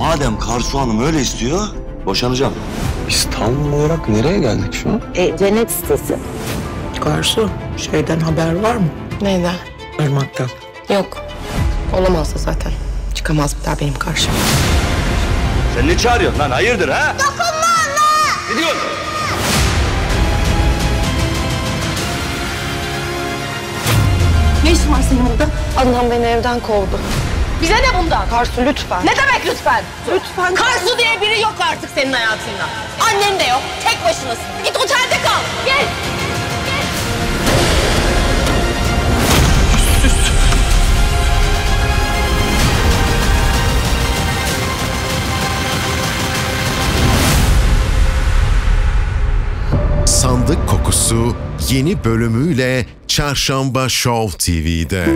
Madem Karsu Hanım öyle istiyor, boşanacağım. Biz tam olarak nereye geldik şu an? E, cennet sitesi. Karsu, şeyden haber var mı? Neyden? Irmak'tan. Yok. Olamaz da zaten. Çıkamaz bir daha benim karşıma. Sen ne çağırıyorsun lan? Hayırdır ha? Dokunma anne! Ne diyorsun? Ne işin var senin burada? Adnan beni evden kovdu. Bize ne bundan? Karsu lütfen. Ne demek lütfen? Lütfen. Karsu diye biri yok artık senin hayatında. Annen de yok. Tek başınasın. Git otelde kal. Gel. Sandık Kokusu yeni bölümüyle Çarşamba Show TV'de.